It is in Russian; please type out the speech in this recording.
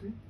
ти?